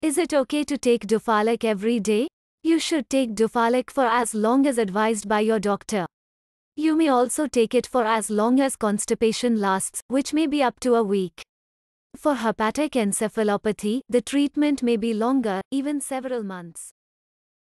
Is it okay to take Duphalac every day? You should take Duphalac for as long as advised by your doctor. You may also take it for as long as constipation lasts, which may be up to a week. For hepatic encephalopathy, the treatment may be longer, even several months.